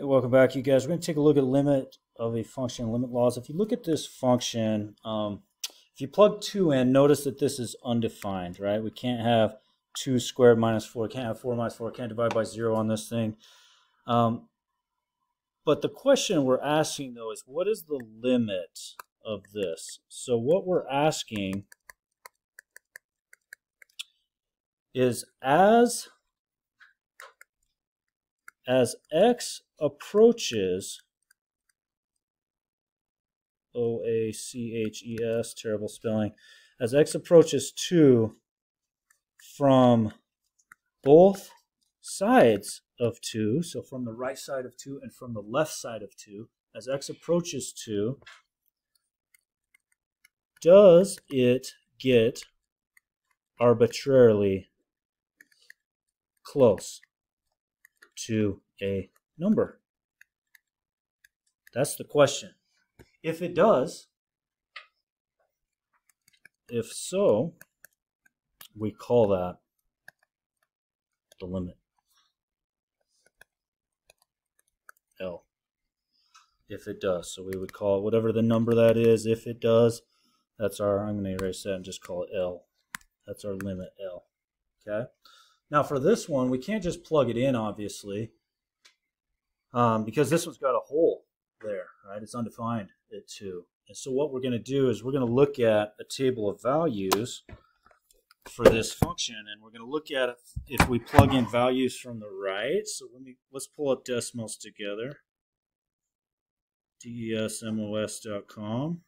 Welcome back, you guys. We're going to take a look at limit of a function, limit laws. If you look at this function, um, if you plug 2 in, notice that this is undefined, right? We can't have 2 squared minus 4. Can't have 4 minus 4. Can't divide by 0 on this thing. Um, but the question we're asking, though, is what is the limit of this? So what we're asking is as as x approaches O A C H E S, terrible spelling, as x approaches 2 from both sides of 2, so from the right side of 2 and from the left side of 2, as x approaches 2, does it get arbitrarily close to a number? That's the question. If it does, if so, we call that the limit. L. If it does. So we would call it whatever the number that is. If it does, that's our, I'm going to erase that and just call it L. That's our limit L. Okay. Now for this one, we can't just plug it in, obviously, um, because this one's got a hole there, right? It's undefined at 2. And so what we're going to do is we're going to look at a table of values for this function, and we're going to look at if we plug in values from the right. So let me let's pull up Desmos together. desmos.com.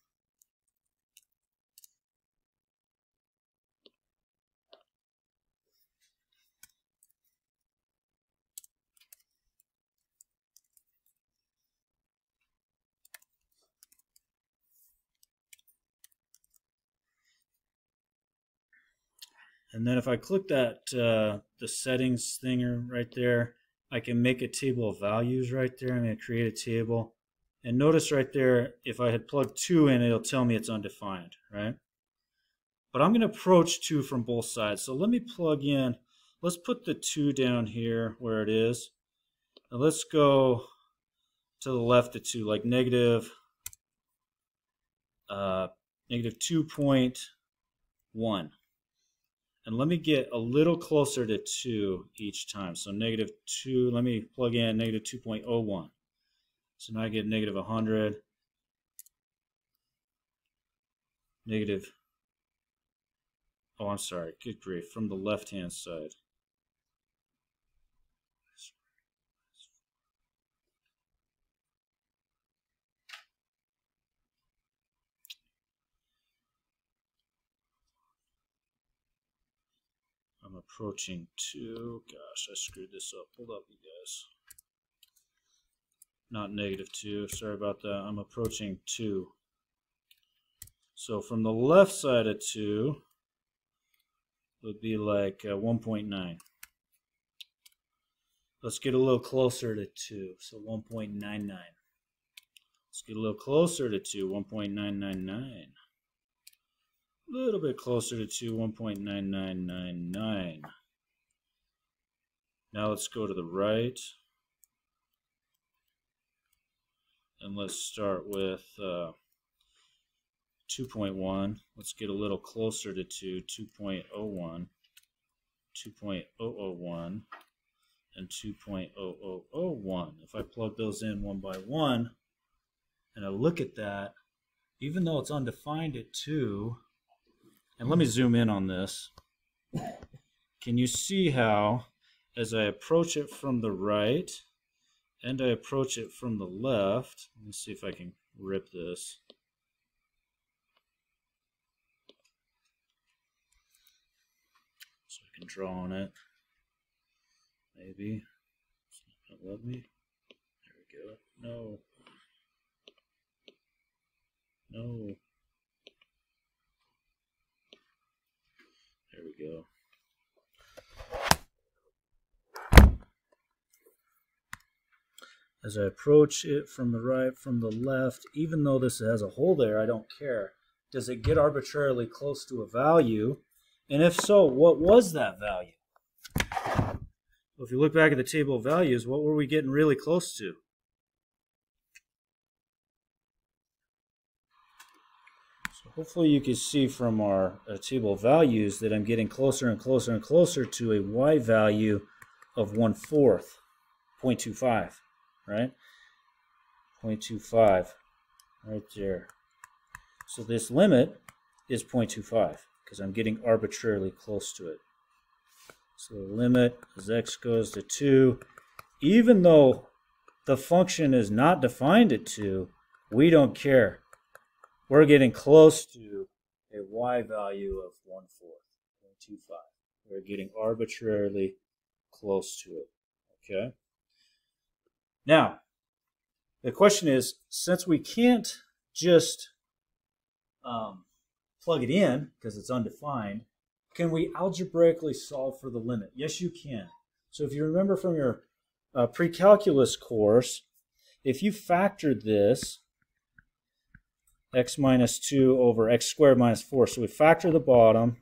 And then if I click that, uh, the settings thing right there, I can make a table of values right there. I'm going to create a table. And notice right there, if I had plugged 2 in, it'll tell me it's undefined, right? But I'm going to approach 2 from both sides. So let me plug in, let's put the 2 down here where it is. And let's go to the left of 2, like negative, uh, negative 2.1. And let me get a little closer to 2 each time. So negative 2, let me plug in negative 2.01. So now I get negative 100, negative, oh, I'm sorry, good grief, from the left-hand side. I'm approaching two. Gosh, I screwed this up. Hold up, you guys. Not negative two. Sorry about that. I'm approaching two. So from the left side of two would be like uh, 1.9. Let's get a little closer to 2. So 1.99. Let's get a little closer to 2. 1.999 a little bit closer to 2, 1.9999. Now let's go to the right. And let's start with uh, 2.1. Let's get a little closer to 2, 2.01, 2.001, and 2.0001. If I plug those in one by one, and I look at that, even though it's undefined at 2, and let me zoom in on this. Can you see how, as I approach it from the right and I approach it from the left, let me see if I can rip this. So I can draw on it. Maybe. It's not going to let me. There we go. No. No. As I approach it from the right, from the left, even though this has a hole there, I don't care. Does it get arbitrarily close to a value? And if so, what was that value? Well, if you look back at the table of values, what were we getting really close to? So hopefully you can see from our uh, table of values that I'm getting closer and closer and closer to a y value of 1 fourth, 0.25 right? 0.25, right there. So this limit is 0.25 because I'm getting arbitrarily close to it. So the limit as x goes to 2, even though the function is not defined at 2, we don't care. We're getting close to a y value of 1 fourth, 0.25. We're getting arbitrarily close to it. Okay? Now, the question is, since we can't just um, plug it in because it's undefined, can we algebraically solve for the limit? Yes, you can. So if you remember from your uh, pre-calculus course, if you factored this, x minus 2 over x squared minus 4, so we factor the bottom.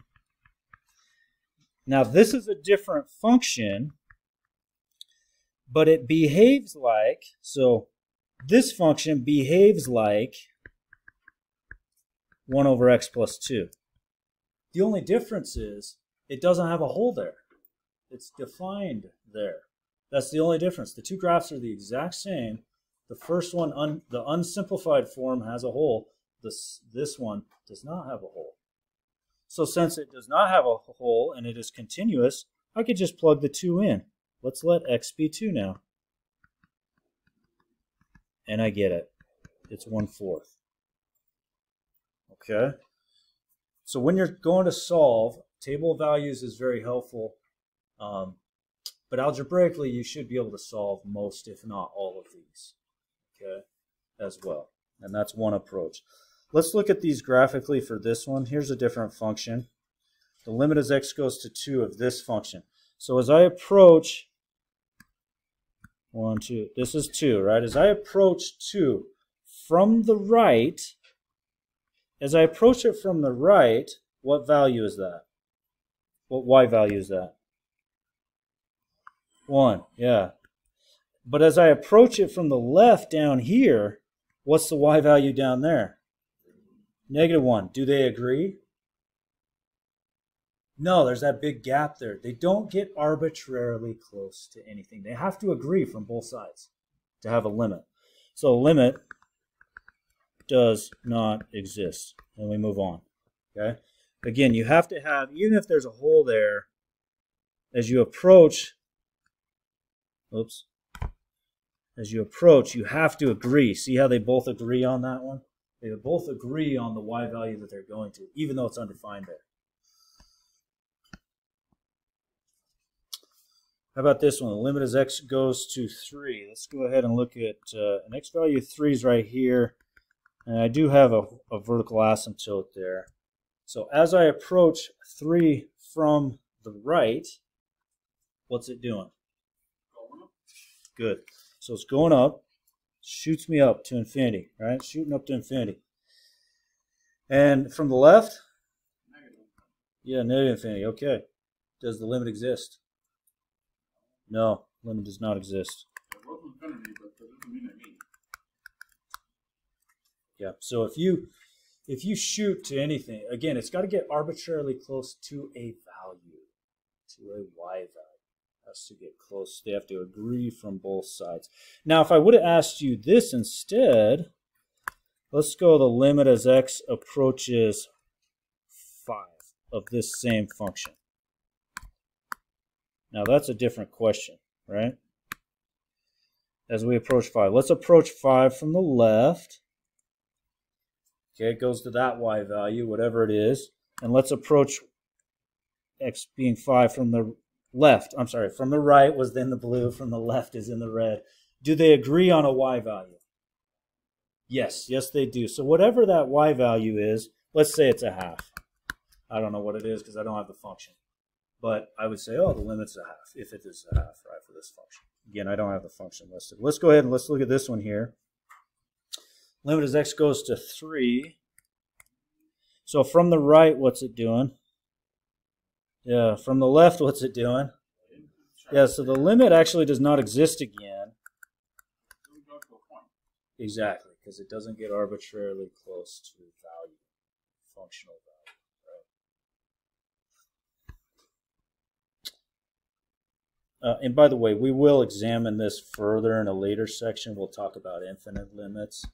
Now this is a different function, but it behaves like, so this function behaves like 1 over x plus 2. The only difference is it doesn't have a hole there. It's defined there. That's the only difference. The two graphs are the exact same. The first one, un, the unsimplified form, has a hole. This, this one does not have a hole. So since it does not have a hole and it is continuous, I could just plug the 2 in. Let's let x be 2 now. And I get it. It's 1 fourth. Okay? So when you're going to solve, table of values is very helpful. Um, but algebraically, you should be able to solve most, if not all of these, okay, as well. And that's one approach. Let's look at these graphically for this one. Here's a different function. The limit as x goes to 2 of this function. So as I approach, 1, 2, this is 2, right? As I approach 2 from the right, as I approach it from the right, what value is that? What y value is that? 1, yeah. But as I approach it from the left down here, what's the y value down there? Negative 1. Do they agree? No, there's that big gap there. They don't get arbitrarily close to anything. They have to agree from both sides to have a limit. So limit does not exist. And we move on. Okay. Again, you have to have, even if there's a hole there, as you approach, oops, as you approach, you have to agree. See how they both agree on that one? They both agree on the y value that they're going to, even though it's undefined there. How about this one? The limit as x goes to 3. Let's go ahead and look at uh, an x value of 3 is right here. And I do have a, a vertical asymptote there. So as I approach 3 from the right, what's it doing? Going up. Good. So it's going up, shoots me up to infinity, right? Shooting up to infinity. And from the left? Negative. Yeah, negative infinity. Okay. Does the limit exist? No, limit does not exist. Yeah. So if you if you shoot to anything, again, it's got to get arbitrarily close to a value, to a y value. It has to get close. They have to agree from both sides. Now, if I would have asked you this instead, let's go the limit as x approaches 5 of this same function. Now, that's a different question, right? As we approach 5. Let's approach 5 from the left. Okay, it goes to that y value, whatever it is. And let's approach x being 5 from the left. I'm sorry, from the right was in the blue, from the left is in the red. Do they agree on a y value? Yes, yes they do. So whatever that y value is, let's say it's a half. I don't know what it is because I don't have the function. But I would say, oh, the limit's a half, if it is a half, right, for this function. Again, I don't have the function listed. Let's go ahead and let's look at this one here. Limit as x goes to 3. So from the right, what's it doing? Yeah, from the left, what's it doing? Yeah, so the limit actually does not exist again. Exactly, because it doesn't get arbitrarily close to value functional value. Right? Uh, and by the way, we will examine this further in a later section. We'll talk about infinite limits,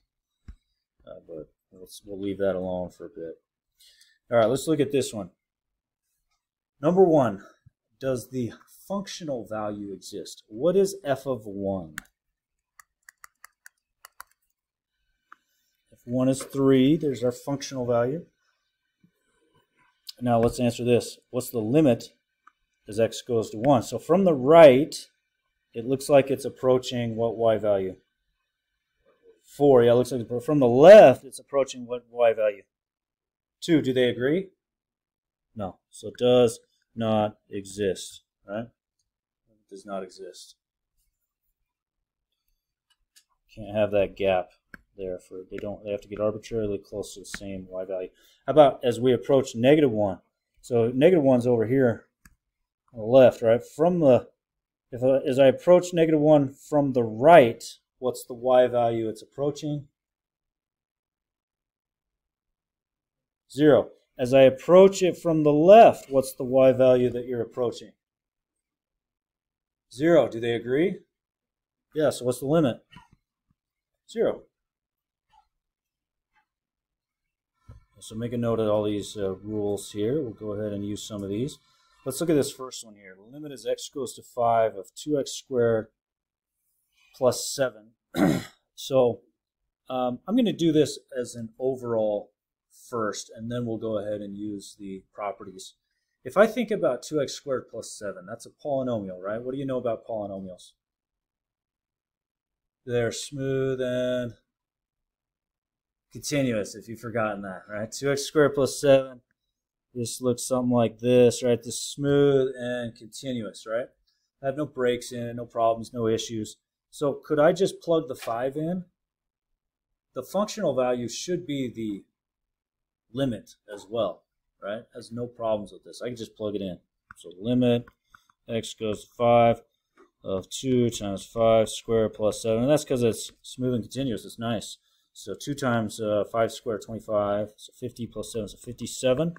uh, but we'll leave that alone for a bit. All right, let's look at this one. Number one, does the functional value exist? What is f of 1? If 1 is 3, there's our functional value. Now let's answer this. What's the limit as x goes to 1? So from the right, it looks like it's approaching what y value? 4. Yeah, it looks like from the left, it's approaching what y value? 2. Do they agree? No. So it does not exist, right? It does not exist. Can't have that gap there for they don't they have to get arbitrarily close to the same y value. How about as we approach negative one? So negative one's over here left, right? From the if I, as I approach negative one from the right, what's the y value it's approaching? Zero. As I approach it from the left, what's the y value that you're approaching? Zero. Do they agree? Yeah, so what's the limit? Zero. So make a note of all these uh, rules here. We'll go ahead and use some of these. Let's look at this first one here. The limit is x goes to 5 of 2x squared plus 7. so um, I'm going to do this as an overall first, and then we'll go ahead and use the properties. If I think about 2x squared plus 7, that's a polynomial, right? What do you know about polynomials? They're smooth and continuous, if you've forgotten that, right? 2x squared plus 7, this looks something like this, right? This smooth and continuous, right? I have no breaks in no problems, no issues. So could I just plug the 5 in? The functional value should be the limit as well, right? Has no problems with this. I can just plug it in. So limit x goes to 5 of 2 times 5 squared plus 7. And that's because it's smooth and continuous. It's nice. So 2 times uh, 5 squared, 25. So 50 plus 7, so 57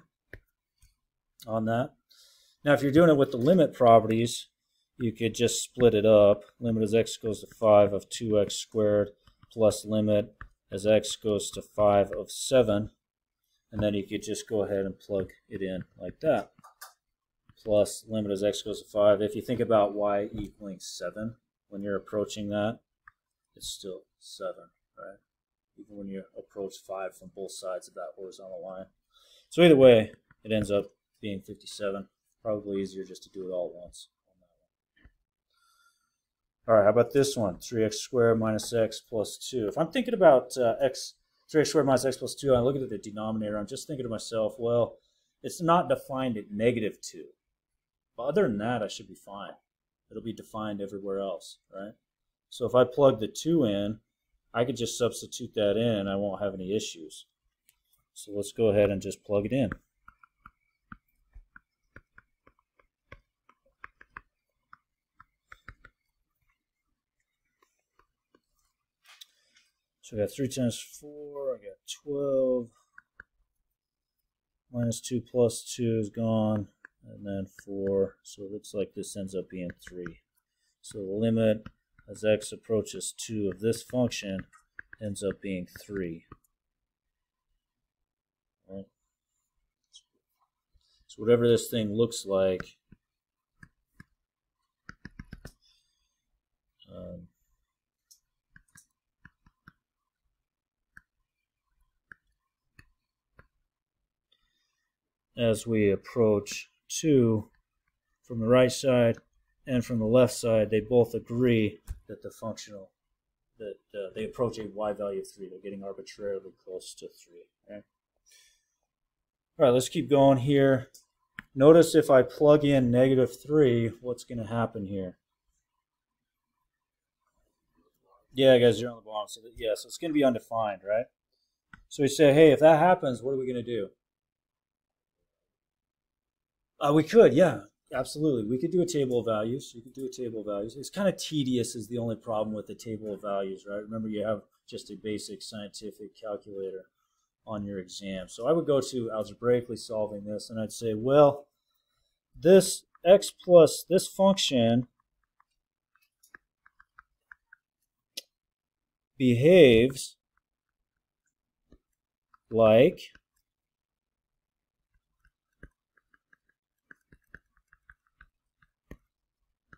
on that. Now, if you're doing it with the limit properties, you could just split it up. Limit as x goes to 5 of 2x squared plus limit as x goes to 5 of 7 and then you could just go ahead and plug it in like that. Plus limit as x goes to 5. If you think about y equaling 7, when you're approaching that, it's still 7, right? Even when you approach 5 from both sides of that horizontal line. So either way, it ends up being 57. Probably easier just to do it all at once. All right, how about this one? 3x squared minus x plus 2. If I'm thinking about uh, x 3x squared minus x plus 2, I look at the denominator, I'm just thinking to myself, well, it's not defined at negative 2. But other than that, I should be fine. It'll be defined everywhere else, right? So if I plug the 2 in, I could just substitute that in and I won't have any issues. So let's go ahead and just plug it in. So I got 3 times 4, I got 12. Minus 2 plus 2 is gone, and then 4. So it looks like this ends up being 3. So the limit as x approaches 2 of this function ends up being 3. Right. So whatever this thing looks like, um, as we approach 2 from the right side and from the left side, they both agree that the functional, that uh, they approach a y value of 3. They're getting arbitrarily close to 3. Okay? All right, let's keep going here. Notice if I plug in negative 3, what's going to happen here? Yeah, guys, you're on the bottom. So, yeah, so it's going to be undefined, right? So we say, hey, if that happens, what are we going to do? Uh, we could, yeah, absolutely. We could do a table of values. You could do a table of values. It's kind of tedious is the only problem with the table of values, right? Remember, you have just a basic scientific calculator on your exam. So I would go to algebraically solving this and I'd say, well, this x plus this function behaves like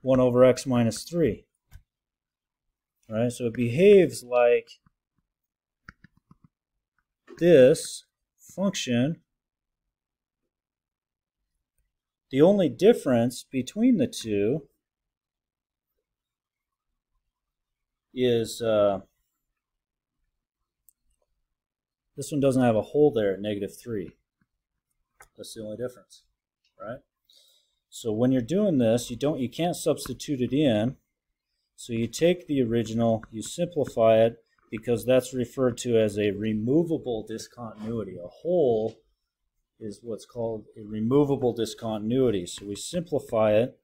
one over x minus three. Right? So it behaves like this function. The only difference between the two is uh, this one doesn't have a hole there at negative 3. That's the only difference, right? So when you're doing this, you don't you can't substitute it in. So you take the original, you simplify it because that's referred to as a removable discontinuity. A hole is what's called a removable discontinuity. So we simplify it.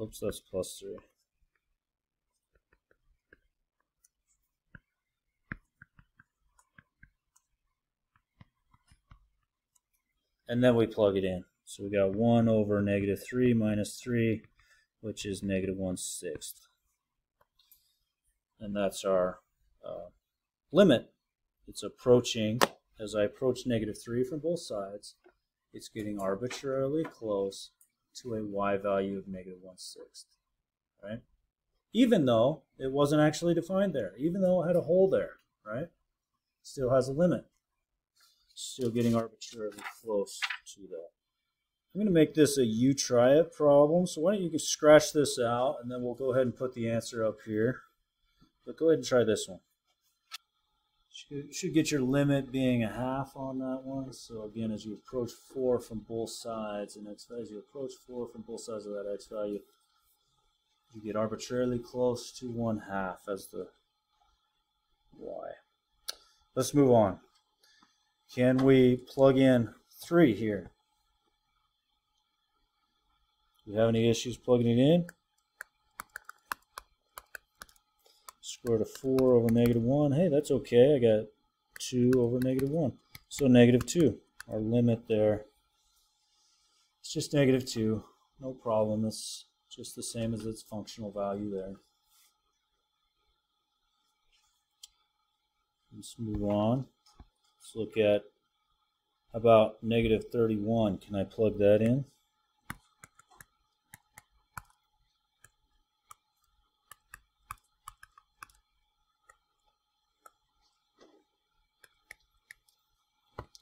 Oops, that's plus 3. And then we plug it in. So we got 1 over negative 3 minus 3, which is negative 1 sixth. And that's our uh, limit. It's approaching, as I approach negative 3 from both sides, it's getting arbitrarily close to a y value of negative 1 sixth. Right? Even though it wasn't actually defined there, even though it had a hole there, right? Still has a limit still getting arbitrarily close to that. I'm going to make this a you try it problem. So why don't you scratch this out and then we'll go ahead and put the answer up here. But go ahead and try this one. Should, should get your limit being a half on that one. So again, as you approach 4 from both sides, and as you approach 4 from both sides of that x value, you get arbitrarily close to 1 half as the y. Let's move on. Can we plug in 3 here? Do you have any issues plugging it in? Square root of 4 over negative 1. Hey, that's okay. I got 2 over negative 1. So negative 2. Our limit there. It's just negative 2. No problem. It's just the same as its functional value there. Let's move on. Let's look at about negative 31. Can I plug that in?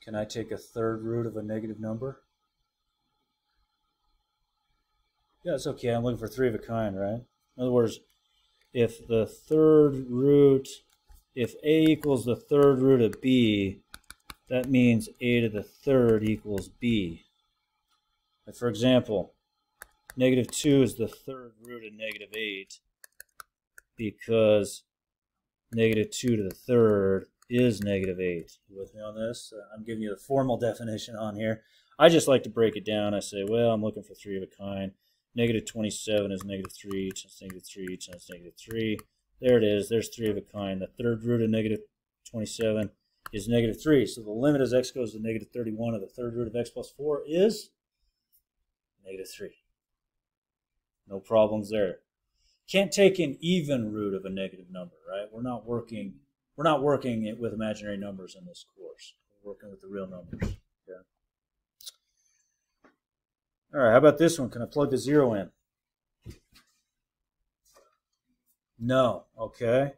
Can I take a third root of a negative number? Yeah, it's okay. I'm looking for three of a kind, right? In other words, if the third root, if a equals the third root of b, that means a to the third equals b. For example, negative 2 is the third root of negative 8 because negative 2 to the third is negative 8. You with me on this? Uh, I'm giving you the formal definition on here. I just like to break it down. I say, well, I'm looking for 3 of a kind. Negative 27 is negative 3, times negative 3, times negative 3. There it is. There's 3 of a kind. The third root of negative 27 is negative 3. So the limit as x goes to negative 31 of the third root of x plus 4 is negative 3. No problems there. Can't take an even root of a negative number, right? We're not working we're not working it with imaginary numbers in this course. We're working with the real numbers. Yeah. All right, how about this one? Can I plug the zero in? No. Okay.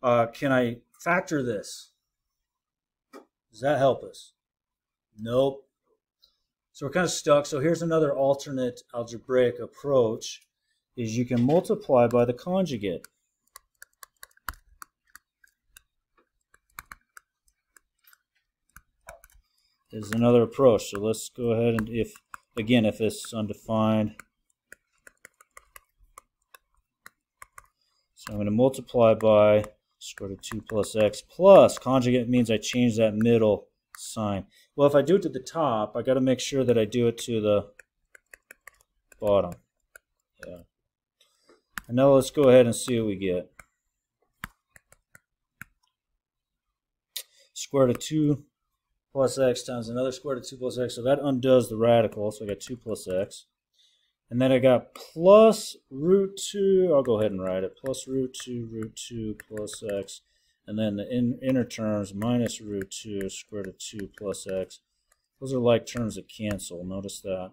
Uh, can I factor this? Does that help us? Nope. So we're kind of stuck. So here's another alternate algebraic approach is you can multiply by the conjugate. There's another approach. So let's go ahead and if, again, if it's undefined, so I'm going to multiply by square root of 2 plus x plus conjugate means I change that middle sign. Well, if I do it to the top, I got to make sure that I do it to the bottom. Yeah. And now let's go ahead and see what we get. Square root of 2 plus x times another square root of 2 plus x. So that undoes the radical. So I got 2 plus x. And then I got plus root 2. I'll go ahead and write it. Plus root 2 root 2 plus x. And then the in, inner terms minus root 2 square root of 2 plus x. Those are like terms that cancel. Notice that.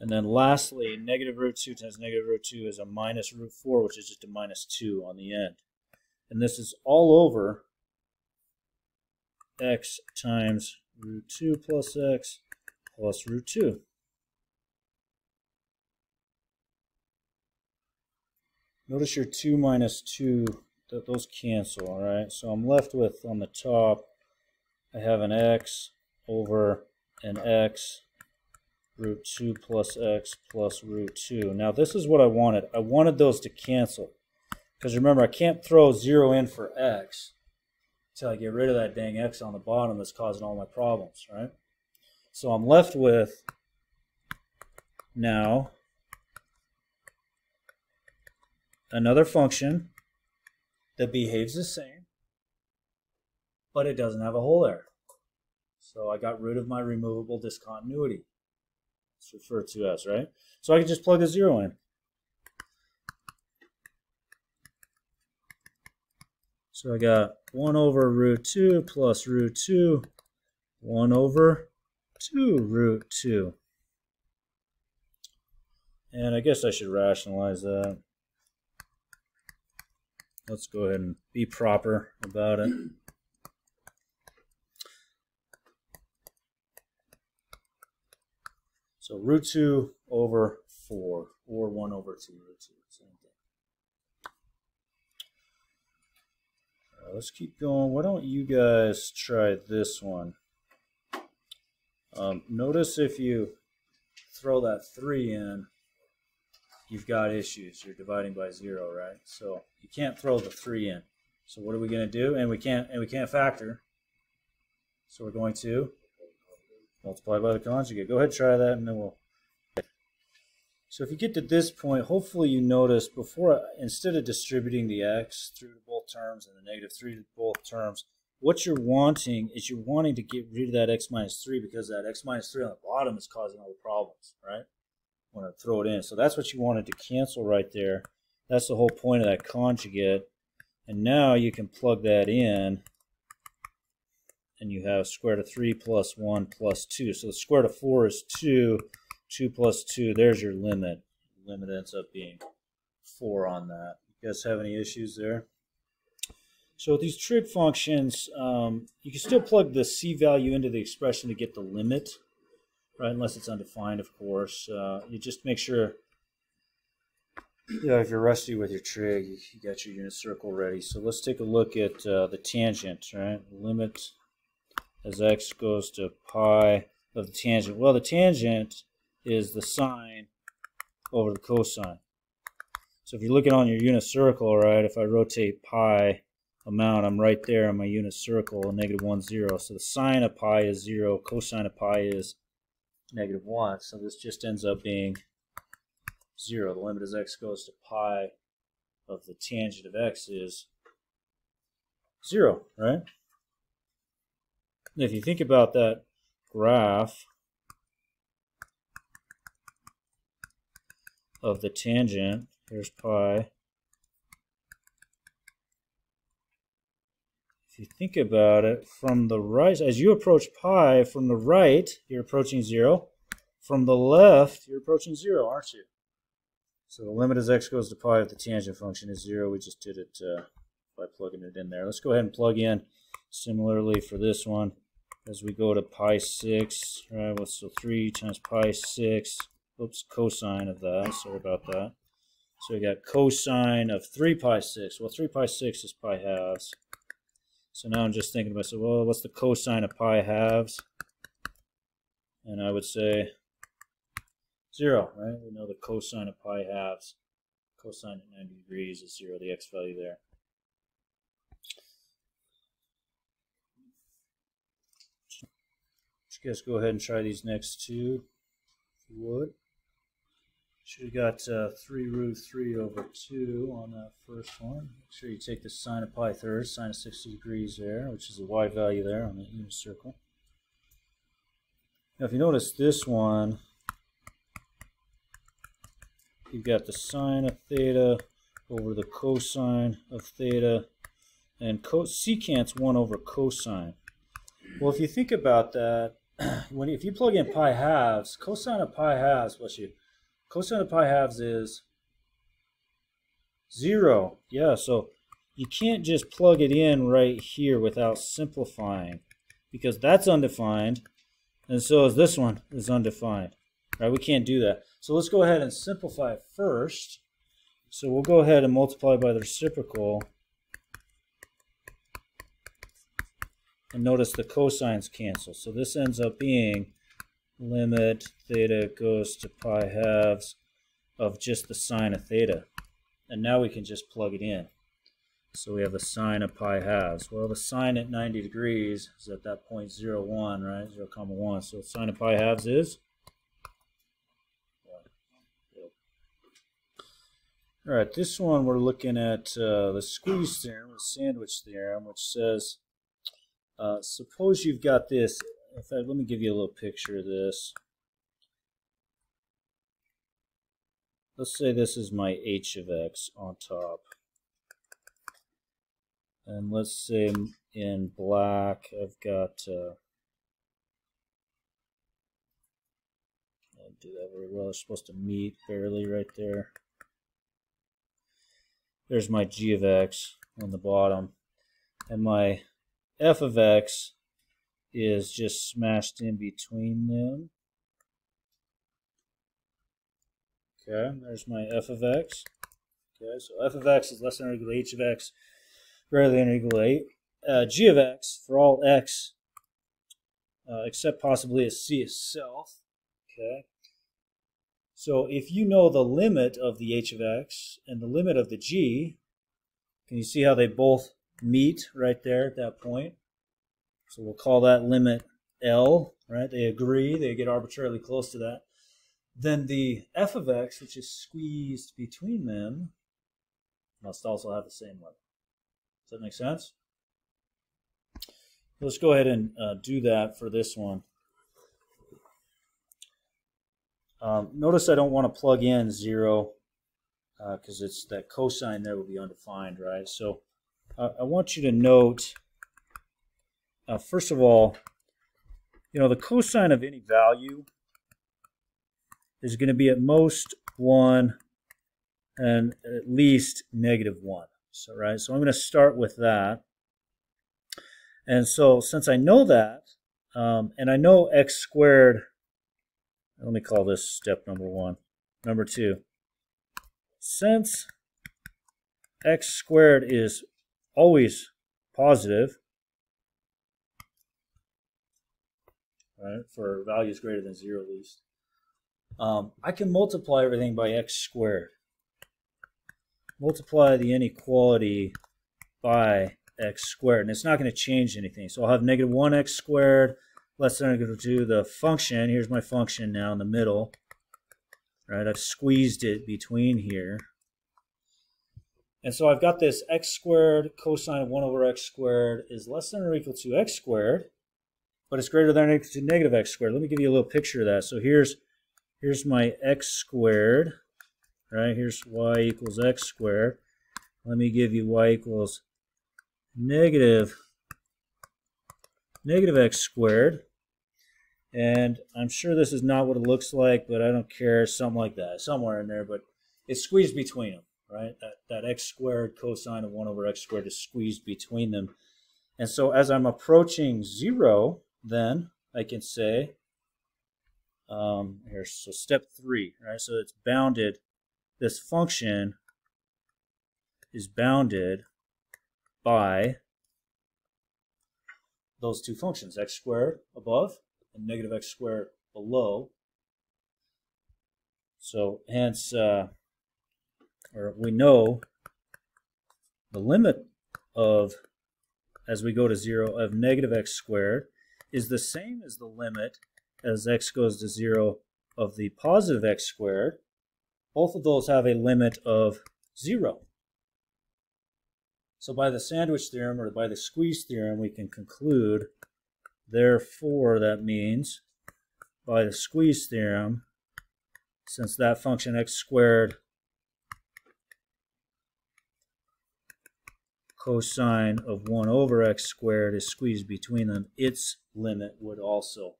And then lastly, negative root 2 times negative root 2 is a minus root 4, which is just a minus 2 on the end. And this is all over x times root 2 plus x plus root 2. Notice your 2 minus 2, that those cancel, all right? So I'm left with, on the top, I have an x over an x root 2 plus x plus root 2. Now this is what I wanted. I wanted those to cancel. Because remember, I can't throw 0 in for x until I get rid of that dang x on the bottom that's causing all my problems, right? So I'm left with now another function that behaves the same, but it doesn't have a hole there. So I got rid of my removable discontinuity. It's referred to as, right? So I can just plug a zero in. So I got 1 over root 2 plus root 2, 1 over 2 root 2. And I guess I should rationalize that. Let's go ahead and be proper about it. So root 2 over 4, or 1 over 2 root 2. Same thing. Right, let's keep going. Why don't you guys try this one? Um, notice if you throw that 3 in, you've got issues. You're dividing by 0, right? So you can't throw the 3 in. So what are we going to do? And we can't and we can't factor. So we're going to multiply by the conjugate. Go ahead try that and then we'll so if you get to this point, hopefully you notice before, instead of distributing the x through to both terms and the negative 3 to both terms, what you're wanting is you're wanting to get rid of that x minus 3 because that x minus 3 on the bottom is causing all the problems, right? Throw it in. So that's what you wanted to cancel right there. That's the whole point of that conjugate. And now you can plug that in and you have square root of 3 plus 1 plus 2. So the square root of 4 is 2. 2 plus 2, there's your limit. limit ends up being 4 on that. You guys have any issues there? So with these trig functions, um, you can still plug the c value into the expression to get the limit, right? Unless it's undefined, of course. Uh, you just make sure, yeah, if you're rusty with your trig, you, you got your unit circle ready. So let's take a look at uh, the tangent, right? Limit as x goes to pi of the tangent. Well, the tangent is the sine over the cosine. So if you're looking on your unit circle, right, if I rotate pi amount, I'm right there on my unit circle, negative 1, 0. So the sine of pi is 0, cosine of pi is negative 1. So this just ends up being 0. The limit as x goes to pi of the tangent of x is 0, right? if you think about that graph of the tangent, here's pi. If you think about it, from the right, as you approach pi, from the right, you're approaching 0. From the left, you're approaching 0, aren't you? So the limit as x goes to pi of the tangent function is 0. We just did it uh, by plugging it in there. Let's go ahead and plug in similarly for this one as we go to pi 6, right, well, so 3 times pi 6, oops, cosine of that, sorry about that. So we got cosine of 3 pi 6. Well, 3 pi 6 is pi halves. So now I'm just thinking about, so well, what's the cosine of pi halves? And I would say 0, right? We know the cosine of pi halves, cosine at 90 degrees is 0, the x value there. guys go ahead and try these next two, if you would. So you got uh, 3 root 3 over 2 on that first one. Make sure you take the sine of pi thirds, sine of 60 degrees there, which is the y value there on the unit circle. Now if you notice this one, you've got the sine of theta over the cosine of theta, and secant's 1 over cosine. Well, if you think about that, when if you plug in pi halves, cosine of pi halves, bless you, cosine of pi halves is 0. Yeah, so you can't just plug it in right here without simplifying because that's undefined and so is this one is undefined. Right? We can't do that. So let's go ahead and simplify first. So we'll go ahead and multiply by the reciprocal. And notice the cosines cancel. So this ends up being limit theta goes to pi halves of just the sine of theta. And now we can just plug it in. So we have the sine of pi halves. Well, the sine at 90 degrees is at that point 0, 1, right? 0, comma 1. So sine of pi halves is? All right, this one we're looking at uh, the squeeze theorem, the sandwich theorem, which says, uh, suppose you've got this. Let me give you a little picture of this. Let's say this is my h of x on top. And let's say in black, I've got, uh, do that very well. It's supposed to meet barely right there. There's my g of x on the bottom. And my f of x is just smashed in between them. Okay, there's my f of x. Okay, so f of x is less than or equal to h of x greater than or equal to 8. Uh, g of x for all x uh, except possibly a c itself. Okay. So if you know the limit of the h of x and the limit of the g, can you see how they both meet right there at that point? So we'll call that limit L, right? They agree, they get arbitrarily close to that. Then the f of x, which is squeezed between them, must also have the same limit. Does that make sense? Let's go ahead and uh, do that for this one. Um, notice I don't want to plug in 0 because uh, it's that cosine there will be undefined, right? So uh, I want you to note, uh, first of all, you know, the cosine of any value is going to be at most 1 and at least negative 1. So, right, so I'm going to start with that. And so since I know that, um, and I know x squared, let me call this step number one. Number two, since x squared is always positive, right, for values greater than zero at least, um, I can multiply everything by x squared multiply the inequality by x squared. And it's not going to change anything. So I'll have negative 1x squared less than or equal to the function. Here's my function now in the middle. Right, I've squeezed it between here. And so I've got this x squared cosine of 1 over x squared is less than or equal to x squared, but it's greater than negative x squared. Let me give you a little picture of that. So here's, here's my x squared right? Here's y equals x squared. Let me give you y equals negative, negative x squared. And I'm sure this is not what it looks like, but I don't care, something like that, somewhere in there, but it's squeezed between them, right? That, that x squared cosine of 1 over x squared is squeezed between them. And so as I'm approaching 0, then I can say, um, here, so step 3, right? So it's bounded this function is bounded by those two functions, x squared above and negative x squared below. So hence, uh, or we know the limit of, as we go to 0, of negative x squared is the same as the limit as x goes to 0 of the positive x squared both of those have a limit of 0. So by the sandwich theorem or by the squeeze theorem, we can conclude, therefore, that means by the squeeze theorem, since that function x squared cosine of 1 over x squared is squeezed between them, its limit would also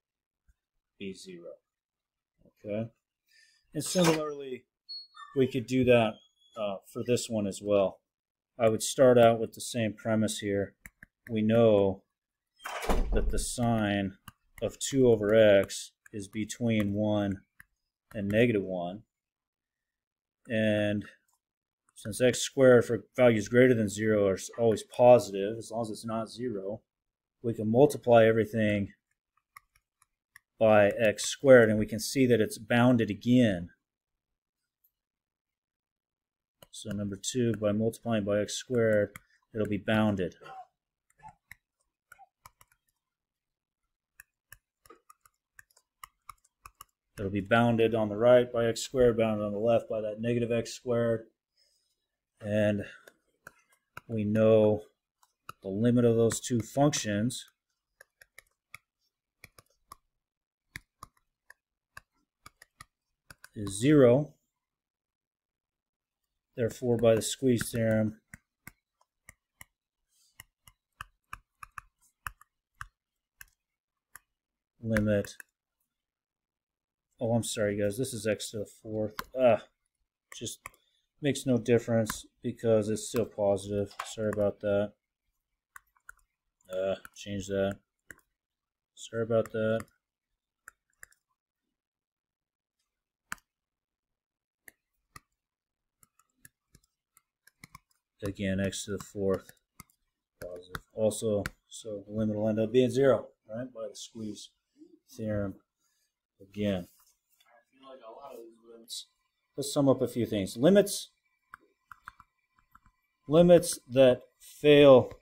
be 0. Okay? And similarly, we could do that uh, for this one as well. I would start out with the same premise here. We know that the sine of 2 over x is between 1 and negative 1. And since x squared for values greater than 0 are always positive, as long as it's not 0, we can multiply everything by x squared, and we can see that it's bounded again. So number 2, by multiplying by x squared, it'll be bounded. It'll be bounded on the right by x squared, bounded on the left by that negative x squared. And we know the limit of those two functions is 0. Therefore, by the squeeze theorem, limit Oh, I'm sorry, guys. This is x to the fourth. Ah, just makes no difference because it's still positive. Sorry about that. Uh, change that. Sorry about that. Again, x to the fourth. Positive. Also, so the limit will end up being zero, right, by the squeeze theorem. Again limits. Let's sum up a few things. Limits, limits that fail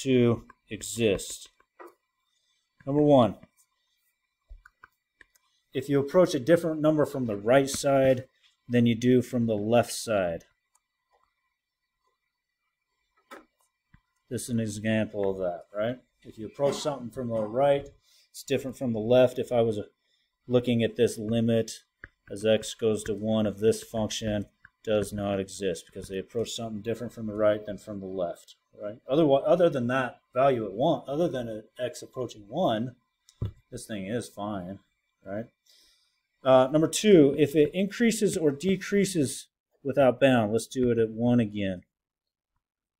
to exist. Number one, if you approach a different number from the right side than you do from the left side. This is an example of that, right? If you approach something from the right, it's different from the left. If I was looking at this limit as x goes to 1 of this function does not exist because they approach something different from the right than from the left, right? Other, other than that value at 1, other than x approaching 1, this thing is fine, right? Uh, number two, if it increases or decreases without bound, let's do it at 1 again.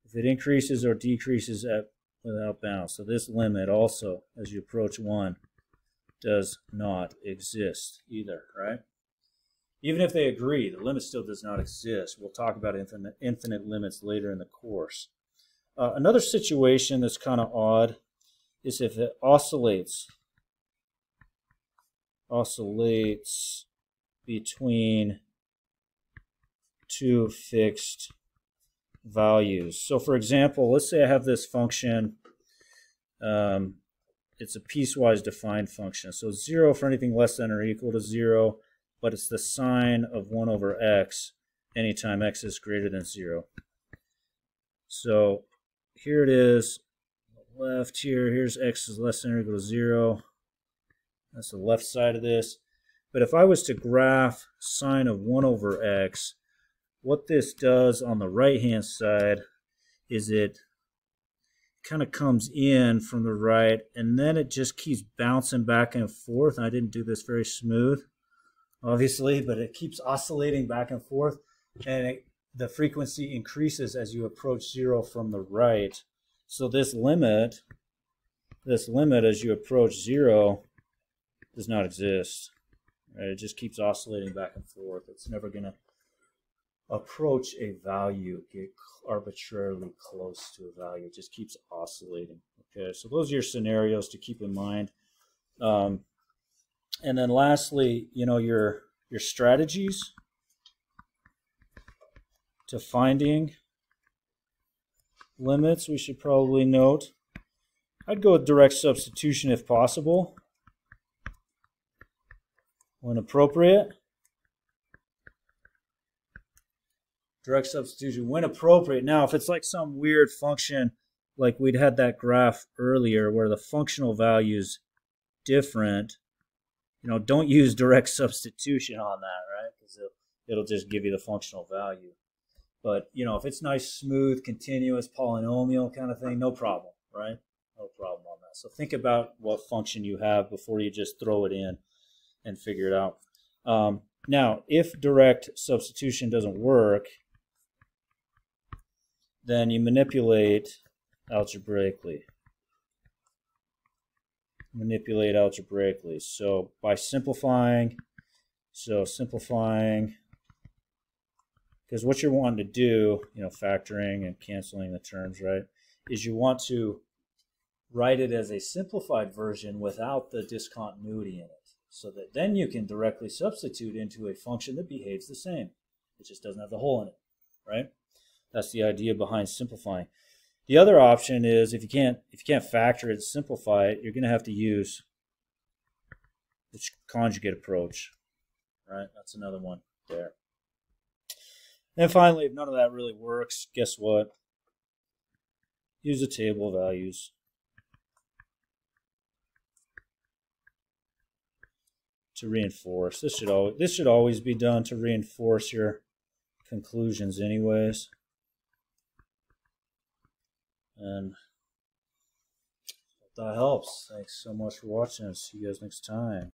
If it increases or decreases at without bound, so this limit also, as you approach 1, does not exist either, right? Even if they agree, the limit still does not exist. We'll talk about infinite, infinite limits later in the course. Uh, another situation that's kind of odd is if it oscillates, oscillates between two fixed values. So for example, let's say I have this function, um, it's a piecewise defined function. So 0 for anything less than or equal to 0, but it's the sine of 1 over x anytime x is greater than 0. So here it is, left here, here's x is less than or equal to 0. That's the left side of this. But if I was to graph sine of 1 over x, what this does on the right-hand side is it kind of comes in from the right, and then it just keeps bouncing back and forth. I didn't do this very smooth obviously, but it keeps oscillating back and forth, and it, the frequency increases as you approach zero from the right. So this limit, this limit as you approach zero, does not exist. Right? It just keeps oscillating back and forth. It's never going to approach a value, get arbitrarily close to a value. It just keeps oscillating. Okay, so those are your scenarios to keep in mind. Um, and then lastly, you know, your your strategies to finding limits, we should probably note. I'd go with direct substitution if possible, when appropriate. direct substitution when appropriate. Now, if it's like some weird function, like we'd had that graph earlier where the functional value is different, you know, don't use direct substitution on that, right? Because it'll, it'll just give you the functional value. But, you know, if it's nice, smooth, continuous, polynomial kind of thing, no problem, right? No problem on that. So think about what function you have before you just throw it in and figure it out. Um, now, if direct substitution doesn't work, then you manipulate algebraically. Manipulate algebraically. So by simplifying, so simplifying, because what you're wanting to do, you know, factoring and canceling the terms, right, is you want to write it as a simplified version without the discontinuity in it so that then you can directly substitute into a function that behaves the same. It just doesn't have the hole in it, right? That's the idea behind simplifying. The other option is if you can't if you can't factor it, simplify it, you're going to have to use the conjugate approach, right? That's another one there. And finally, if none of that really works, guess what? Use the table values. to reinforce. This should always this should always be done to reinforce your conclusions anyways. And that helps. Thanks so much for watching. See you guys next time.